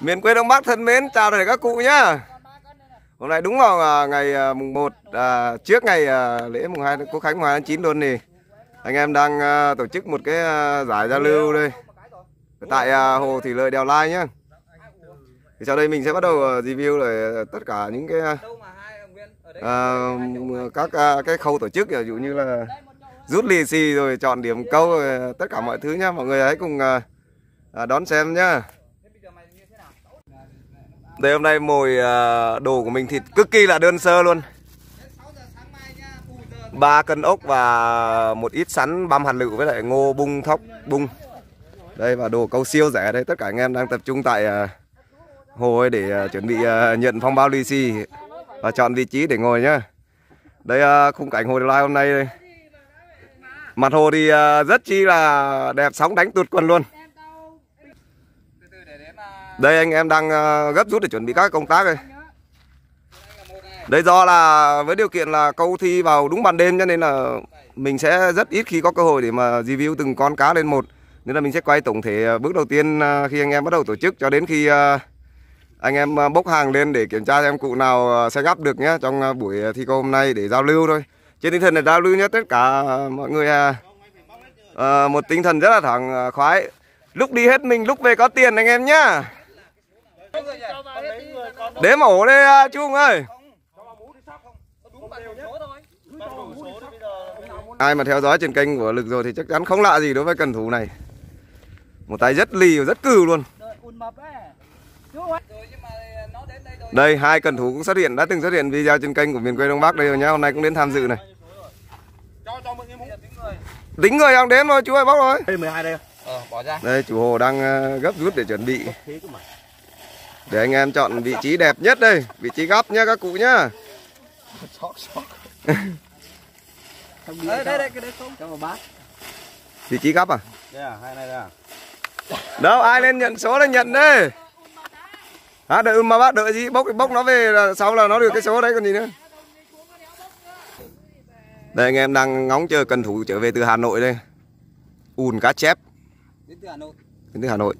Miền quê Đông Bắc thân mến, chào tất các cụ nhá. Hôm nay đúng vào à, ngày à, mùng 1 à, trước ngày à, lễ mùng 2 Quốc khánh mùng 2 tháng 9 luôn thì anh em đang à, tổ chức một cái à, giải giao lưu đây tại à, hồ thủy lợi Đèo Lai nhá. Thì sau đây mình sẽ bắt đầu à, review lại tất cả những cái à, các à, cái khâu tổ chức ví dụ như là rút lì xì rồi chọn điểm câu rồi tất cả mọi thứ nhá. Mọi người hãy cùng à, đón xem nhá. Đây, hôm nay mồi à, đồ của mình thì cực kỳ là đơn sơ luôn. 3 cân ốc và một ít sắn băm hạt lựu với lại ngô bung thóc, bung. Đây, và đồ câu siêu rẻ đây tất cả anh em đang tập trung tại à, hồ ấy để à, chuẩn bị nhận phong bao lì xì và chọn vị trí để ngồi nhá. Đây khung cảnh hồ Đà Lai hôm nay đây. Mặt hồ thì rất chi là đẹp, sóng đánh tuột quần luôn. Đây anh em đang ờ, gấp rút để chuẩn bị các công tác đây. Đây do là với điều kiện là câu thi vào đúng ban đêm cho nên là mình sẽ rất ít khi có cơ hội để mà review từng con cá lên một. Nên là mình sẽ quay tổng thể ờ, bước đầu tiên ờ, khi anh em bắt đầu tổ chức cho đến khi anh em bốc hàng lên để kiểm tra xem cụ nào sẽ gắp được nhé trong buổi thi câu hôm nay để giao lưu thôi. Trên tinh thần là giao lưu nhé tất cả mọi người à, một tinh thần rất là thẳng khoái. Lúc đi hết mình, lúc về có tiền anh em nhá. Đếm ổ đây à, chú Hùng ơi. Ai mà theo dõi trên kênh của Lực rồi thì chắc chắn không lạ gì đối với cần thủ này. Một tay rất lì và rất cừ luôn. Đây hai cần thủ cũng xuất hiện đã từng xuất hiện video trên kênh của miền quê Đông Bắc đây rồi nhá. Hôm nay cũng đến tham dự này. Tính người không đếm thôi chú ơi bóc rồi. Đây 12 đây. Ờ, bỏ ra. Đây chủ hồ đang ờ, gấp rút để chuẩn bị Để anh em chọn vị trí đẹp nhất đây Vị trí gấp nhá các cụ nhá Đây, đây, đây, cái đấy không. Cho vào bát. Vị trí gấp à Đây à, hai này đây à. Đâu ai lên nhận số là nhận đây À đợi mà bác đợi gì bốc bốc nó về là sau là nó được cái số đấy còn gì nữa Đây anh em đang ngóng chờ cần thủ trở về từ Hà Nội đây ùn cá chép Đến từ Hà Nội. đến từ Hà Nội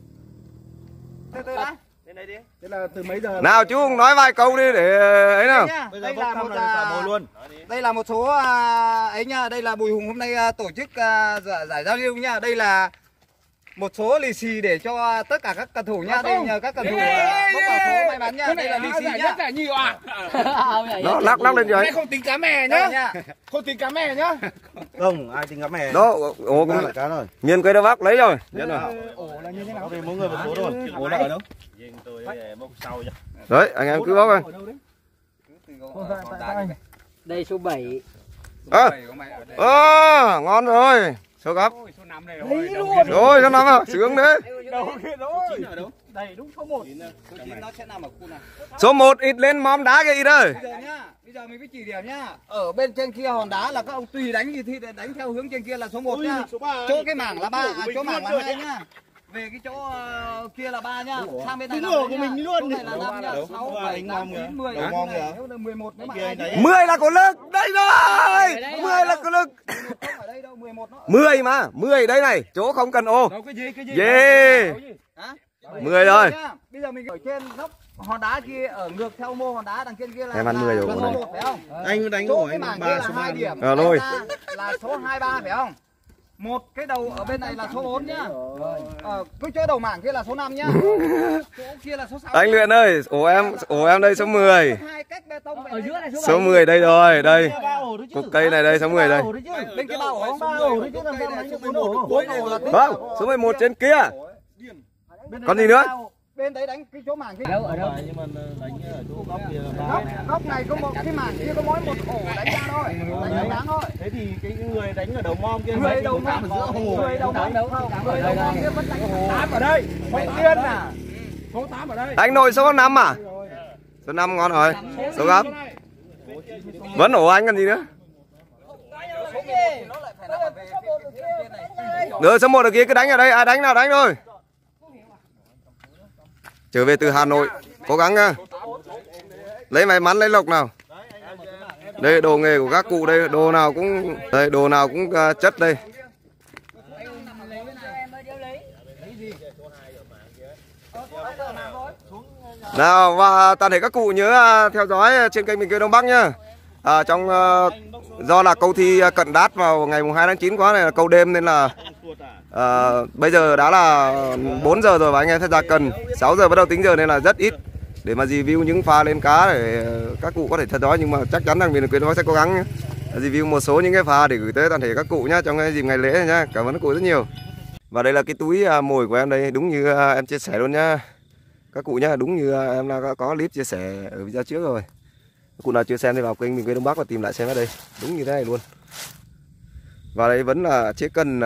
Từ từ đã. Đây đi. Thế là từ mấy giờ? Nào chú Hùng nói vài câu đi để ấy nào Nhá, Bây giờ Đây là một à, luôn. đây là một số à, ấy nha, đây là Bùi Hùng hôm nay à, tổ chức à, giải, giải giao lưu nha. Đây là một số lì xì để cho tất cả các cầu thủ nha. Đây nhờ các cầu thủ à, bốc vào số may mắn nha. Đây là lì xì nhá. giải nhì à? Nó lắc lắc lên rồi không tính cá mè nhá. nha. Không tính cá mè nhá. Không, ai tính cá mè. Đó ồ Ba cũng là cá rồi. miền quê Đông Bắc lấy rồi Nhận rồi Có về mỗi người một số thôi. Ủa là ở đâu? Đấy anh em cứ bóc thôi Đây số 7 Ơ Ơ ngon rồi Số gấp Số 5 này luôn Rồi số năm à sướng đấy Đâu kia rồi. Đây đúng số 1 Số chín nó sẽ nằm ở khu nào? Số 1 ít lên móm đá cái ít ơi Bây giờ nhá, bây giờ mình phải chỉ điểm nhá. Ở bên trên kia hòn đá là các ông tùy đánh gì thì đánh theo hướng trên kia là số 1 nhá. Chỗ cái mảng là ba, à, chỗ mảng là hai nhá. Về cái chỗ ờ, kia là ba nhá. Sang bên này là của mình luôn. Này là năm nhá. 6 7 8 9 10. Đấu mong kìa. Nếu là 11 nếu mà Kia ai anh thấy. 10 là có lực Đây rồi 10 là có lực không ở đây đâu, 11 nó. 10 mà 10 đây này Chỗ không cần ô gì cái gì? Yeah Hả? 10 rồi Bây giờ mình ở trên dốc hòn đá kia ở ngược theo mô hòn đá đằng trên kia là Em ăn 10 rồi này. 1 phải không? Anh đánh của anh mảng kia 3 là số 2 3. điểm rồi. Là số 23 phải không một cái đầu ở bên này là số 4 nhá. Ờ, cái chỗ đầu mảng kia là số 5 nhá. Chỗ kia là số 6 Anh Luyện ơi Ổ em ổ em đây số 10 hai cách bê tông Ở giữa này số 7 Số 10 đây rồi Đây. Cục cây này đây số 10 đây. Bên kia ba ổ Ba ổ chứ làm sao bốn ổ. Vâng số 11 trên kia. Còn gì nữa bên đấy đánh cái chỗ mảng kia Đâu ở đâu? Nhưng mà đánh ở chỗ góc kia là ba. góc góc này có một cái mảng kia có mỗi một ổ đánh ra thôi. Đánh được đáng thôi. Thế thì cái người đánh ở đầu mom kia người đánh đầu ở mong giữa hồ. người đầu mong không người đầu mong kia vẫn đánh Tám ở đây. Không tiên à. Số 8 ở đây. Anh nội số 5 à? Số 5 ngon rồi. Số gấp. Vẫn ổ anh còn gì nữa? Nó lại phải nằm ở về phía phía này. Được số 1 ở kia cứ đánh ở đây. Ai đánh nào đánh thôi Trở về từ Hà Nội. Cố gắng nha Lấy may mắn lấy lộc nào. Đây đồ nghề của các cụ đây Đồ nào cũng đây Đồ nào cũng à, chất đây. Nào và toàn thể các cụ nhớ à, theo dõi trên kênh Mình Cười Đông Bắc nhá. À, trong do là câu thi cận đát vào ngày mùng 2 tháng 9 quá này là câu đêm nên là à, bây giờ đã là 4 giờ rồi và anh em sẽ ra cần. 6 giờ bắt đầu tính giờ nên là rất ít. Để mà review những pha lên cá để các cụ có thể theo dõi nhưng mà chắc chắn rằng mình quyền Đông Bắc sẽ cố gắng nhé. Review một số những cái pha để gửi tới toàn thể các cụ nhá trong cái dịp ngày lễ này nhá. Cảm ơn các cụ rất nhiều. Và đây là cái túi à, mồi của em đây đúng như à, em chia sẻ luôn nhá. Các cụ nhá đúng như à, em đã có clip chia sẻ ở video trước rồi. Cụ nào chưa xem thì vào kênh mình quê đông bắc và tìm lại xem ở đây. Đúng như thế này luôn. Và đây vẫn là chiếc cân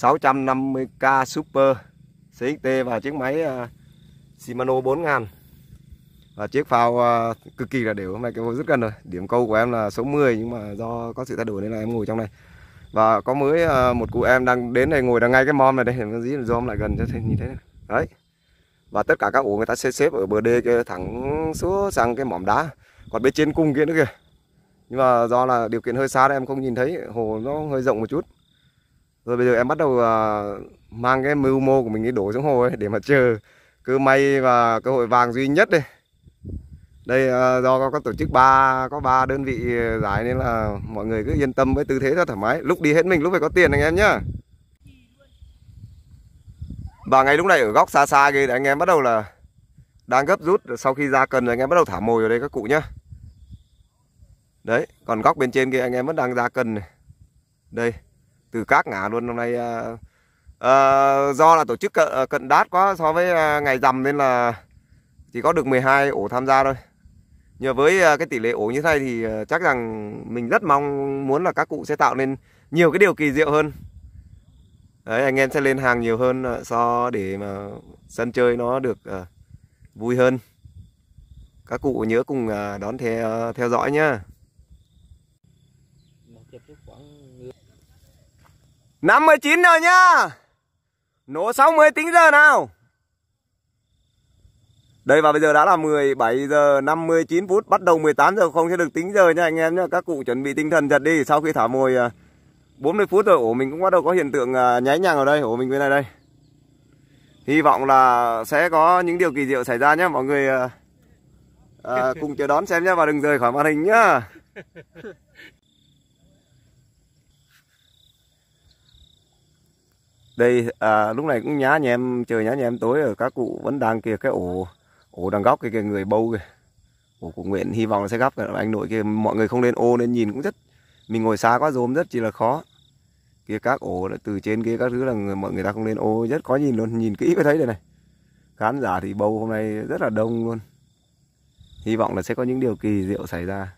650k super CXT và chiếc máy à, Shimano 4000 và chiếc phao à, cực kỳ là đều. Hôm nay cái rất gần rồi. Điểm câu của em là số 10 nhưng mà do có sự thay đổi nên là em ngồi trong này. Và có mới à, một cụ em đang đến đây ngồi đang ngay cái mom này đây. Dí zoom lại gần cho thấy nhìn thấy đấy. Và tất cả các ổ người ta sẽ xếp ở bờ đê kia, thẳng xuống sang cái mỏm đá. Còn bên trên cung kia nữa kìa. Nhưng mà do là điều kiện hơi xa nên em không nhìn thấy. Hồ nó hơi rộng một chút rồi bây giờ em bắt đầu uh, mang cái mưu mô của mình đi đổ xuống hồ ấy để mà chờ cơ may và cơ hội vàng duy nhất đây đây uh, do có, có tổ chức ba có ba đơn vị giải nên là mọi người cứ yên tâm với tư thế rất thoải mái lúc đi hết mình lúc phải có tiền anh em nhá và ngay lúc này ở góc xa xa kia anh em bắt đầu là đang gấp rút sau khi ra cần rồi anh em bắt đầu thả mồi vào đây các cụ nhá. Đấy, còn góc bên trên kia anh em vẫn đang ra cần này. Đây, từ các ngã luôn hôm nay uh, uh, do là tổ chức cận, ờ, cận đát quá so với uh, ngày rằm nên là chỉ có được 12 ổ tham gia thôi. Nhờ với uh, cái tỷ lệ ổ như thế này thì uh, chắc rằng mình rất mong muốn là các cụ sẽ tạo nên nhiều cái điều kỳ diệu hơn Đấy, anh em sẽ lên hàng nhiều hơn so để mà sân chơi nó được uh, vui hơn. Các cụ nhớ cùng uh, đón theo theo dõi nhá. 59 rồi nhá. Nổ 60 tính giờ nào. Đây và bây giờ đã là 17 giờ 59 phút, bắt đầu 18 giờ không sẽ được tính giờ nha anh em nhá. Các cụ chuẩn bị tinh thần thật đi sau khi thả mồi à, 40 phút rồi ổ mình cũng bắt đầu có hiện tượng à, nháy nhàng ở đây ổ mình bên này đây hy vọng là sẽ có những điều kỳ diệu xảy ra nhé mọi người à, à, cùng chờ đón xem nhé và đừng rời khỏi màn hình nhá đây à, lúc này cũng nhá nhà em trời nhá nhà em tối ở các cụ vẫn đang kìa cái ổ ổ đằng góc cái kìa người bâu kìa. Ổ của nguyện hy vọng là sẽ gấp anh nội kia. Mọi người không nên ô nên nhìn cũng rất mình ngồi xa quá rôm rất chỉ là khó. Kia các ổ từ trên kia các thứ là người, mọi người ta không lên ô rất có nhìn luôn nhìn kỹ mới thấy đây này. Khán giả thì bầu hôm nay rất là đông luôn. Hy vọng là sẽ có những điều kỳ diệu xảy ra.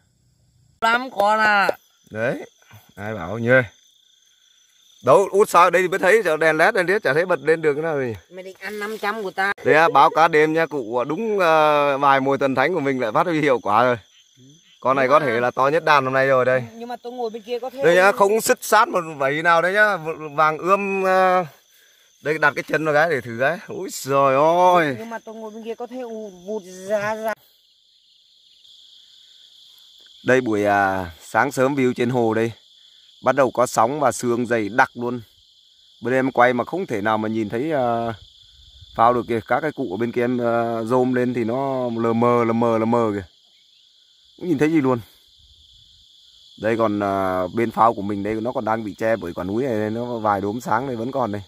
Lắm con à đấy ai bảo nhơi đâu út sao đây thì mới thấy đèn led lên đấy chả thấy bật lên được cái nào gì mày định ăn 500 của ta đây à, báo cá đêm nha cụ đúng uh, vài mùi tần thánh của mình lại phát huy hiệu quả rồi con này có thể là to nhất đàn hôm nay rồi đây. Nhưng mà tôi ngồi bên kia có thể. Đây nhá, không sứt sát một vảy nào đấy nhá, vàng ươm uh, đây đặt cái chân vào cái để thử cái. Úi giời ơi. Nhưng mà tôi ngồi bên kia có thể vụt ra ra. Đây buổi à, sáng sớm view trên hồ đây. Bắt đầu có sóng và sương dày đặc luôn. Bên em quay mà không thể nào mà nhìn thấy uh, phao được kìa. Các cái cụ ở bên kia em ờ, uh, zoom lên thì nó lờ mờ lờ mờ lờ mờ kìa không nhìn thấy gì luôn đây còn ờ, bên phao của mình đây nó còn đang bị che bởi quả núi này nó vài đốm sáng này vẫn còn đây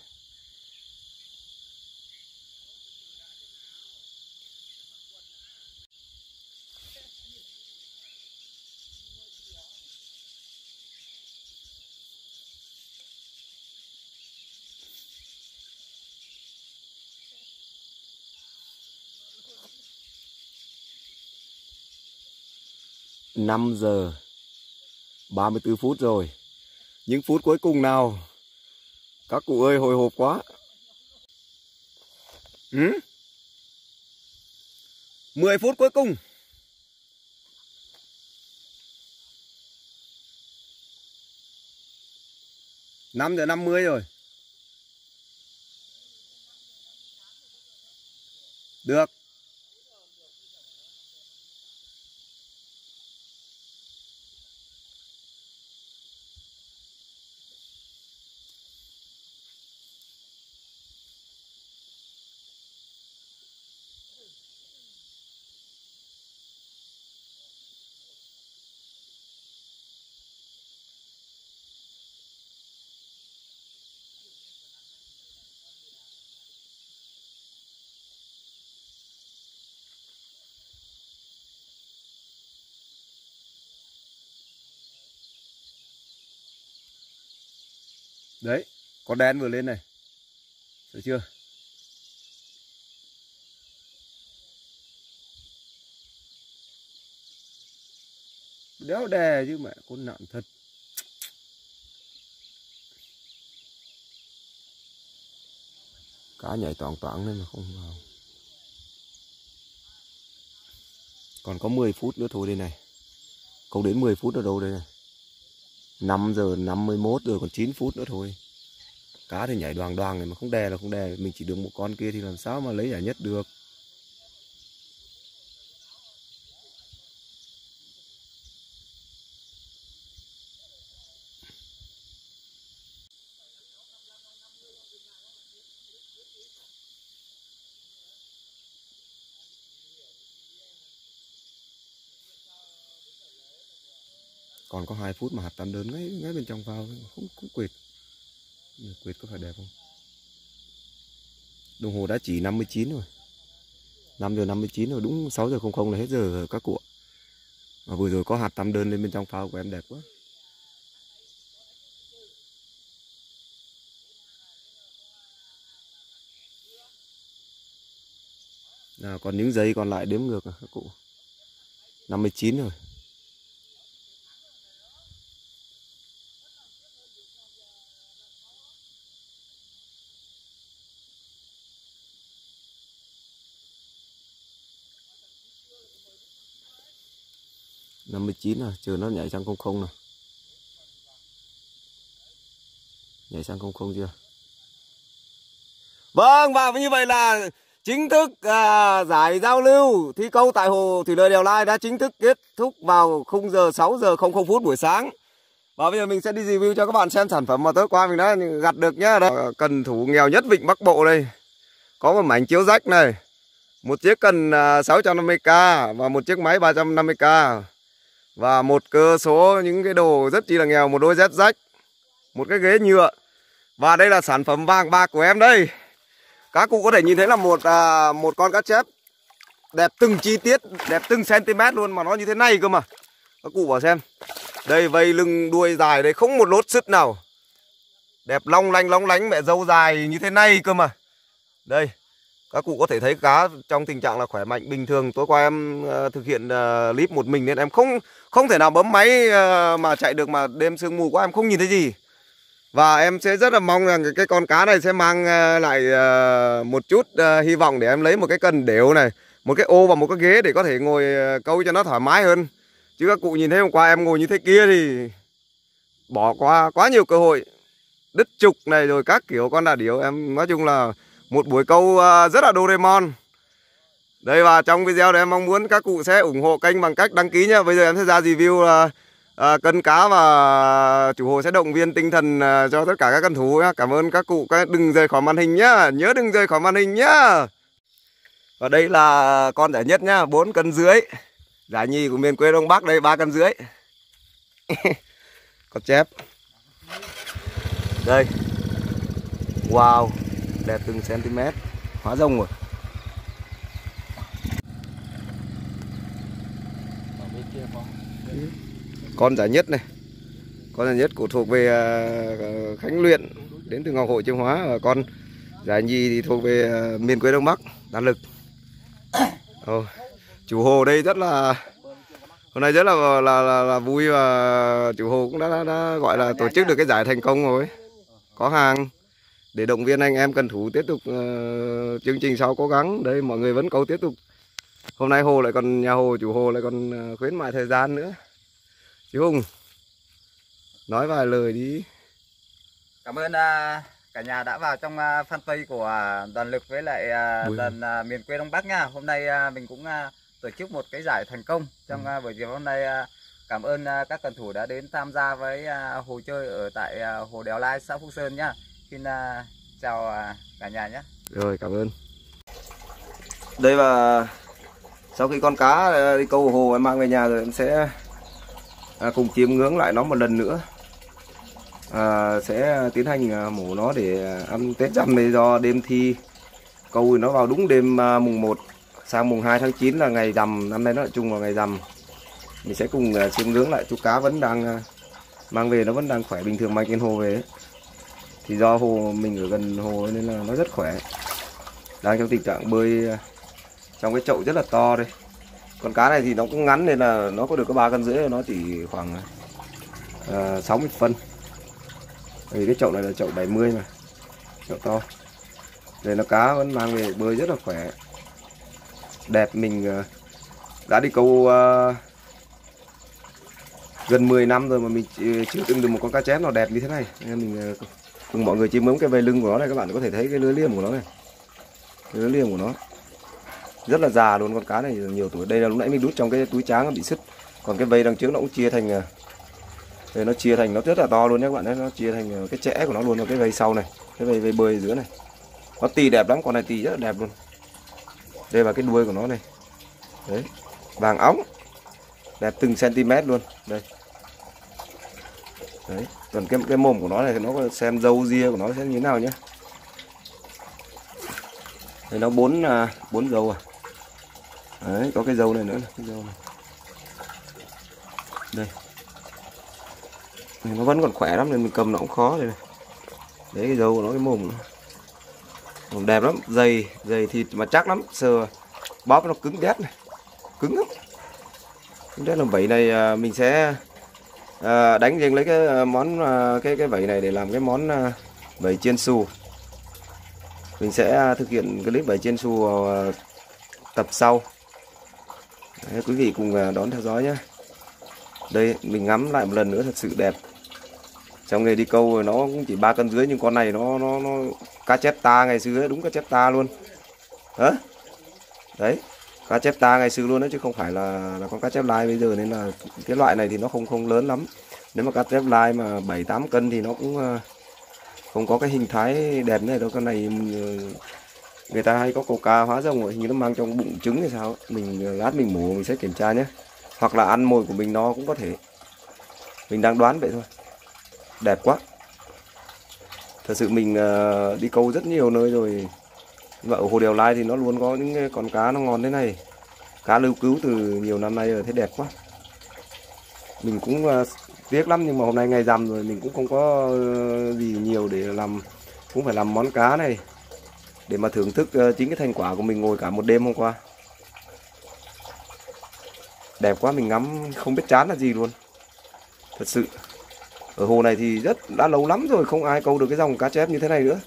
5 giờ 34 phút rồi. Những phút cuối cùng nào. Các cụ ơi, hồi hộp quá. Ừ? 10 phút cuối cùng. năm giờ 50 rồi. Được. Đấy, con đen vừa lên này. thấy chưa? Đéo đè chứ mẹ con nặng thật. Cá nhảy toàn toảng lên mà không vào. Còn có 10 phút nữa thôi đây này. Không đến 10 phút ở đâu đây này. 5 giờ 51 rồi còn 9 phút nữa thôi. Cá thì nhảy đoàn đoàn này mà không đè là không đè. Mình chỉ được một con kia thì làm sao mà lấy giải nhất được. Còn có 2 phút mà hạt tam đơn ngay ngay bên trong vào, không cũng quệt. Quệt có phải đẹp không? Đồng hồ đã chỉ 59 rồi. 5 giờ 59 rồi, đúng 6 giờ 00 là hết giờ các cụ mà vừa rồi có hạt tam đơn lên bên trong phao của em đẹp quá. Nào, còn những giây còn lại đếm ngược à các cụ. 59 rồi. Chín rồi chờ nó nhảy sang không không nào nhảy sang không không chưa? Vâng và như vậy là chính thức à, giải giao lưu thi câu tại hồ thủy lợi đèo lai đã chính thức kết thúc vào khung giờ 6 giờ 00 phút buổi sáng. Và bây giờ mình sẽ đi review cho các bạn xem sản phẩm mà tối qua mình đã gặt được nhá. Đây cần thủ nghèo nhất vịnh bắc bộ đây. Có một mảnh chiếu rách này một chiếc cần à, 650k và một chiếc máy 350k và một cơ số những cái đồ rất chi là nghèo một đôi dép rách một cái ghế nhựa. Và đây là sản phẩm vàng bạc của em đây. Các cụ có thể nhìn thấy là một à, một con cá chép đẹp từng chi tiết đẹp từng cm luôn mà nó như thế này cơ mà. Các cụ vào xem. Đây vây lưng đuôi dài đây không một lốt sứt nào. Đẹp long lanh long lánh mẹ dâu dài như thế này cơ mà. Đây các cụ có thể thấy cá trong tình trạng là khỏe mạnh bình thường. Tối qua em uh, thực hiện uh, clip một mình nên em không không thể nào bấm máy uh, mà chạy được mà đêm sương mù quá em không nhìn thấy gì. Và em sẽ rất là mong rằng cái con cá này sẽ mang uh, lại uh, một chút uh, hy vọng để em lấy một cái cần đều này một cái ô và một cái ghế để có thể ngồi uh, câu cho nó thoải mái hơn. Chứ các cụ nhìn thấy hôm qua em ngồi như thế kia thì bỏ qua quá nhiều cơ hội. Đứt trục này rồi các kiểu con đà điểu em nói chung là một buổi câu à, rất là Doraemon. Đây và trong video này em mong muốn các cụ sẽ ủng hộ kênh bằng cách đăng ký nhá. Bây giờ em sẽ ra review là à, cân cá và chủ hồ sẽ động viên tinh thần à, cho tất cả các cân thú nhá. Cảm ơn các cụ các đừng rời khỏi màn hình nhá. Nhớ đừng rời khỏi màn hình nhá. Và đây là con giải nhất nhá 4 cân dưới giải nhì của miền quê đông bắc đây ba cân dưới con chép. Đây. Wow đẹp từng cm hóa rồng rồi. Con giải nhất này. Con giải nhất của thuộc về à, Khánh Luyện đến từ Ngọc Hội Chiêm Hóa. Và con giải nhì thì thuộc về à, miền quê Đông Bắc Đan Lực. Oh, chủ hồ đây rất là hôm nay rất là là, là, là vui và chủ hồ cũng đã, đã, đã gọi là tổ chức được cái giải thành công rồi. Có hàng để động viên anh em cần thủ tiếp tục uh, chương trình sau cố gắng đây mọi người vẫn câu tiếp tục hôm nay hồ lại còn nhà hồ chủ hồ lại còn uh, khuyến mại thời gian nữa chị Hùng nói vài lời đi Cảm ơn uh, cả nhà đã vào trong uh, fanpage của đoàn lực với lại uh, đoàn miền quê Đông Bắc nha. Hôm nay mình cũng tổ chức một cái giải thành công trong uh, buổi chiều hôm nay. Cảm ơn các cần thủ đã đến tham gia với hồ chơi ở tại hồ Đèo Lai, xã Phúc Sơn nhá. Xin uh, chào uh, cả nhà nhé. rồi cảm ơn đây và sau khi con cá uh, đi câu hồ em mang về nhà rồi em sẽ à, cùng chiêm ngưỡng lại nó một lần nữa à, sẽ tiến hành à, mổ nó để ăn Tết chăm này do đêm thi câu thì nó vào đúng đêm à, mùng 1 sang mùng 2 tháng 9 là ngày rằm năm nay nó lại chung vào ngày rằm mình sẽ cùng à, chiêm ngưỡng lại chú cá vẫn đang à, mang về nó vẫn đang khỏe bình thường mang trên hồ về ấy thì do hồ mình ở gần hồ nên là nó rất khỏe. Đang trong tình trạng bơi ờ, trong cái chậu rất là to đây. Con cá này thì nó cũng ngắn nên là nó có được có ba cân rưỡi nó chỉ khoảng ờ, uh, 60 phân. Vì cái chậu này là chậu 70 mà chậu to. Đây nó cá vẫn mang về bơi rất là khỏe. Đẹp mình ờ, đã đi câu uh, gần 10 năm rồi mà mình chưa từng được một con cá chép nào đẹp như thế này. Nên mình uh, cùng mọi người chỉ ngưỡng cái vây lưng của nó này, các bạn có thể thấy cái lưới liềm của nó này. Cái lưới liềm của nó. Rất là già luôn, con cá này nhiều tuổi. Đây là lúc nãy mình đút trong cái túi tráng nó bị sứt. Còn cái vây đằng trước nó cũng chia thành à, đây, nó chia thành, nó rất là to luôn nhé các bạn đấy nó chia thành à, cái chẽ của nó luôn và cái vây sau này, cái vây vây bơi ở giữa này. Nó tì đẹp lắm, con này tì rất là đẹp luôn. Đây là cái đuôi của nó này. Đấy, vàng óng. Đẹp từng cm luôn. Đây. Đấy còn cái cái mồm của nó này thì nó có xem dâu ria của nó sẽ như thế nào nhé đây nó bốn à, bốn dâu à. Đấy có cái dâu này nữa cái dâu này. Đây. Nó vẫn còn khỏe lắm nên mình cầm nó cũng khó đây này. Đấy cái dâu của nó cái mồm nó. Mồm đẹp lắm dày dày thịt mà chắc lắm. Sờ bóp nó cứng đét này. Cứng lắm. Cứng đét làm bảy này à, mình sẽ à, đánh riêng lấy cái à, món à, cái cái vẩy này để làm cái món à, vẩy chiên xù. Mình sẽ thực hiện clip vẩy chiên xù vào tập sau. Đấy, quý vị cùng đón theo dõi nhé. Đây mình ngắm lại một lần nữa thật sự đẹp. Trong nghề đi câu nó cũng chỉ ba cân dưới nhưng con này nó nó nó cá chép ta ngày xưa ấy, đúng cá chép ta luôn. Hả? Đấy cá chép ta ngày xưa luôn đấy, chứ không phải là là con cá chép lai bây giờ, nên là cái loại này thì nó không không lớn lắm. Nếu mà cá chép lai mà 7 8 cân thì nó cũng ờ, không có cái hình thái đẹp này đâu. Con này ừ, người ta hay có câu cá hóa rồng hình như nó mang trong bụng trứng hay sao mình ờ, lát mình mổ, mình sẽ kiểm tra nhé. Hoặc là ăn mồi của mình nó cũng có thể. Mình đang đoán vậy thôi. Đẹp quá. Thật sự mình ờ, đi câu rất nhiều nơi rồi và ở hồ đèo lai thì nó luôn có những con cá nó ngon thế này. Cá lưu cứu từ nhiều năm nay rồi thấy đẹp quá. Mình cũng uh, tiếc lắm nhưng mà hôm nay ngày rằm rồi mình cũng không có uh, gì nhiều để làm cũng phải làm món cá này. Để mà thưởng thức uh, chính cái thành quả của mình ngồi cả một đêm hôm qua. Đẹp quá mình ngắm không biết chán là gì luôn. Thật sự ở hồ này thì rất đã lâu lắm rồi không ai câu được cái dòng cá chép như thế này nữa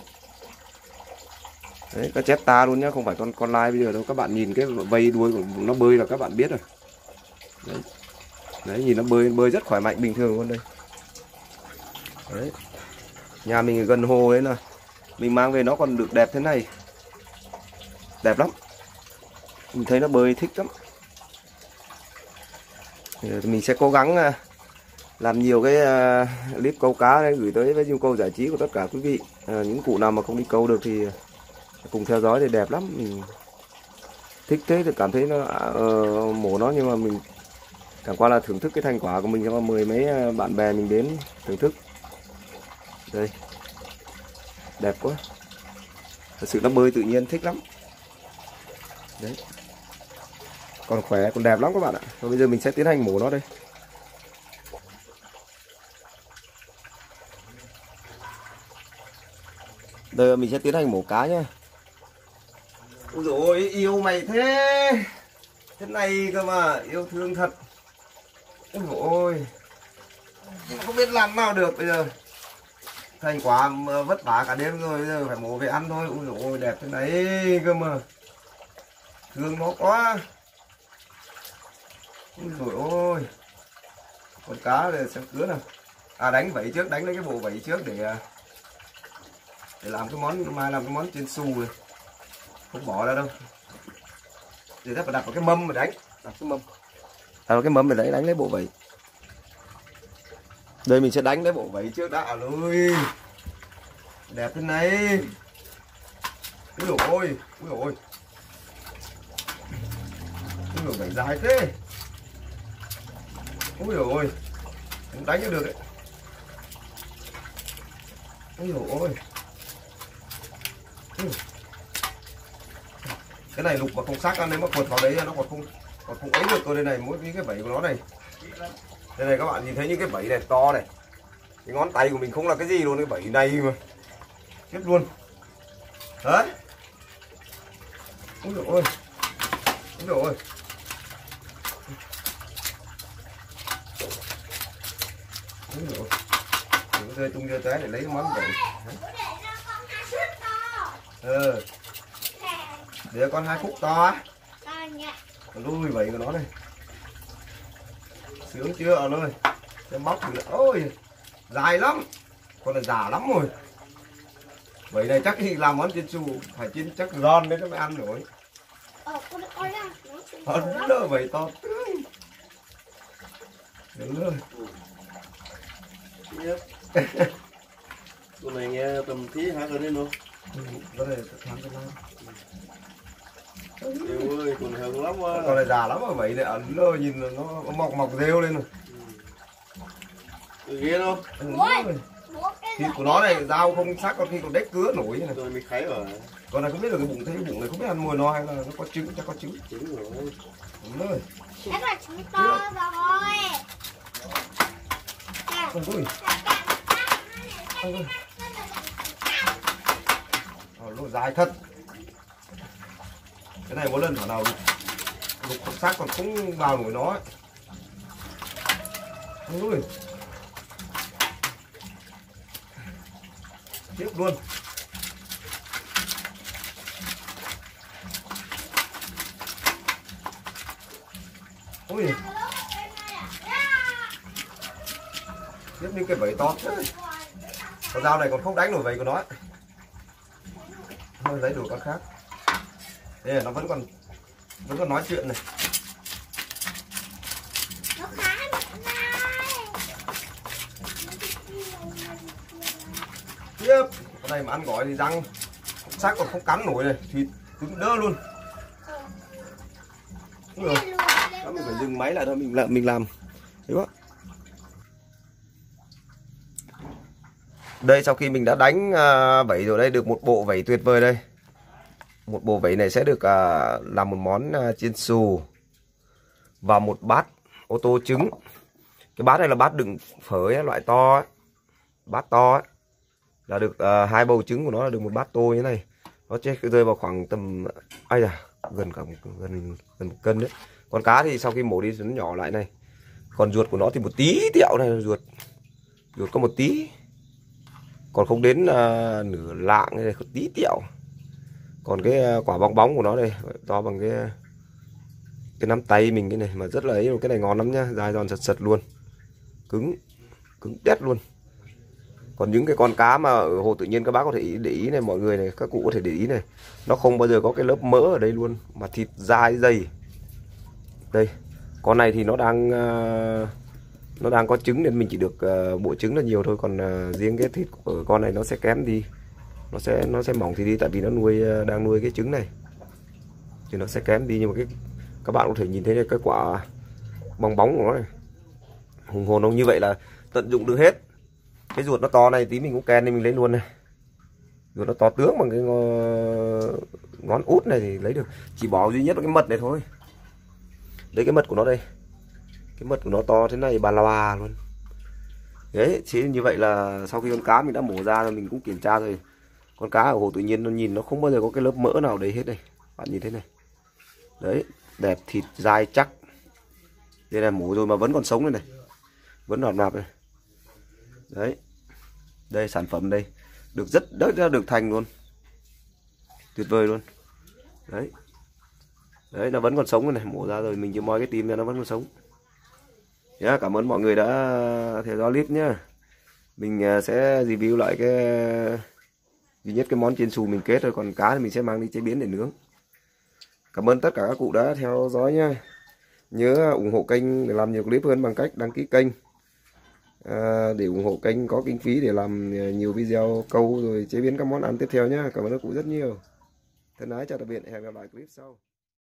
đấy cá chép ta luôn nhá không phải con con lai bây giờ đâu. Các bạn nhìn cái vây đuôi của nó bơi là các bạn biết rồi. Đấy, đấy nhìn nó bơi bơi rất khỏe mạnh bình thường luôn đây. Đấy. Nhà mình gần hồ ấy nè. Mình mang về nó còn được đẹp thế này. Đẹp lắm. Mình thấy nó bơi thích lắm. Mình sẽ cố gắng à, làm nhiều cái à, clip câu cá để gửi tới với nhu cầu giải trí của tất cả quý vị. À, những cụ nào mà không đi câu được thì cùng theo dõi thì đẹp lắm. Mình thích thế thì cảm thấy nó uh, mổ nó nhưng mà mình chẳng qua là thưởng thức cái thành quả của mình cho mười mấy à, bạn bè mình đến thưởng thức. Đây. Đẹp quá. Thật sự nó bơi tự nhiên thích lắm. Đấy. Còn khỏe còn đẹp lắm các bạn ạ. Và bây giờ mình sẽ tiến hành mổ nó đây. Đây mình sẽ tiến hành mổ cá nhá. Ôi dồi ôi, yêu mày thế. Thế này cơ mà, yêu thương thật. Ôi dồi ôi. Không biết làm nào được bây giờ. Thành quả vất vả cả đêm rồi, bây giờ phải mổ về ăn thôi. Ôi dồi ôi, đẹp thế này cơ mà. Thương nó quá. Ôi dồi ôi. Con cá này xem cứa nào. À đánh vẫy trước, đánh lấy cái bộ vẫy trước để à, để làm cái món mai làm cái món trên su này không bỏ ra đâu. Thì ta phải đặt vào cái mâm mà đánh. Đặt cái mâm. Đặt vào cái mâm để đánh đánh lấy bộ vẩy. Đây mình sẽ đánh lấy bộ vẩy trước đã. Rồi đẹp thế này. Ui dồi ôi ui dồi ôi. Ui dồi vẩy dài thế. Ui dồi ôi. Không đánh được đấy ui dồi ôi cái này lục mà không sắc ăn nếu mà quật vào đấy nó còn không còn không ấy được cơ đây này mỗi cái vảy của nó này. Đây này các bạn nhìn thấy những cái vảy này to này. Cái ngón tay của mình không là cái gì luôn cái vảy này mà. Tiếp luôn. Đấy. Ôi dồi ôi. Ôi dồi ôi. Ôi dồi ôi. Đừng có rơi tung rơi trái để lấy cái món vậy ờ để con hai khúc to á. Lui vậy của nó đây sướng chưa ơi? Cái móc thì ôi dài lắm. Con này già lắm rồi. Vậy này chắc làm món chiên su phải chiên chắc giòn đấy nó mới ăn nổi. Ờ, đúng rồi, vậy to tươi. Đúng rồi. con này nghe tầm tí hả rồi nên luôn. Con này thắng cái nào. Yêu ơi còn heo lắm quá Con này già lắm rồi, vậy này ẩn nó nhìn là nó nó mọc mọc rêu lên rồi. ghê đâu Ừ. Thịt của nó này dao không sắc có khi còn đếch cứa nổi này. rồi mình kháy rồi Con này không biết là cái bụng thế cái bụng này không biết ăn mùi nó hay là nó có trứng chắc có trứng. trứng rồi Đúng rồi. Em là trứng to rồi. Ôi. Ôi ôi. Ờ, nó dài thật. Cái này mỗi lần thảo nào lục, con xác còn không vào nổi nó ấy. ui. Tiếp luôn. ui, Tiếp những cái vẩy to. Con dao này còn không đánh nổi vẩy của nó. Thôi lấy đủ con khác. Đây là nó vẫn còn vẫn còn nói chuyện này. Nó khá. Tiếp. Con này mà ăn gỏi thì răng xác còn không cắn nổi này, thịt cứng đơ luôn. Đúng rồi. Đó, mình phải dừng máy lại thôi mình làm mình làm đấy quá đây sau khi mình đã đánh à, vẩy rồi đây được một bộ vẩy tuyệt vời đây một bộ vẩy này sẽ được à, làm một món à, chiên xù và một bát ô tô trứng. Cái bát này là bát đựng phở ấy, loại to ấy. bát to ấy. là được à, hai bầu trứng của nó là được một bát tô như thế này. Nó sẽ rơi vào khoảng tầm ai da gần cả một, gần gần một cân đấy. Con cá thì sau khi mổ đi nó nhỏ lại này. Còn ruột của nó thì một tí tẹo này ruột ruột có một tí. Còn không đến uh, nửa lạng này có tí tẹo còn cái à, quả bóng bóng của nó đây, to bằng cái à, cái nắm tay mình cái này mà rất là ấy cái này ngon lắm nhá dài giòn sật sật luôn. Cứng cứng đét luôn. Còn những cái con cá mà ở hồ tự nhiên các bác có thể để ý này, mọi người này, các cụ có thể để ý này, nó không bao giờ có cái lớp mỡ ở đây luôn, mà thịt dai dày. Đây, con này thì nó đang à, nó đang có trứng nên mình chỉ được bộ trứng là nhiều thôi, còn riêng cái thịt của con này nó sẽ kém đi nó sẽ nó sẽ mỏng thì đi tại vì nó nuôi ờ, đang nuôi cái trứng này. Thì nó sẽ kém đi nhưng mà cái các bạn có thể nhìn thấy cái quả bong bóng của nó này. Hùng hồn nó như vậy là tận dụng được hết. Cái ruột nó to này tí mình cũng ken nên mình lấy luôn này. Ruột nó to tướng bằng cái ngón, út này thì lấy được. Chỉ bỏ duy nhất là cái mật này thôi. Đấy cái mật của nó đây. Cái mật của nó to thế này bà loa luôn. Đấy thế như vậy là sau khi con cá mình đã mổ ra rồi mình cũng kiểm tra rồi con cá ở hồ tự nhiên nó nhìn nó không bao giờ có cái lớp mỡ nào đấy hết đây bạn nhìn thế này. Đấy, đẹp, thịt, dai, chắc. Đây là mổ rồi mà vẫn còn sống đây này. Vẫn nọt nạp đây đấy. Đây, sản phẩm đây. Được rất rất được thành luôn. Tuyệt vời luôn. Đấy. Đấy, nó vẫn còn sống này. Mổ ra rồi, mình chỉ moi cái tim ra, nó vẫn còn sống. Nhá, cảm ơn mọi người đã theo dõi clip nhá. Mình à, sẽ review lại cái duy nhất cái món chiên xù mình kết rồi còn cá thì mình sẽ mang đi chế biến để nướng. Cảm ơn tất cả các cụ đã theo dõi nhá. Nhớ à, ủng hộ kênh để làm nhiều clip hơn bằng cách đăng ký kênh. À, để ủng hộ kênh có kinh phí để làm à, nhiều video câu rồi chế biến các món ăn tiếp theo nhá. Cảm ơn các cụ rất nhiều. Thân ái chào tạm biệt hẹn gặp lại clip sau.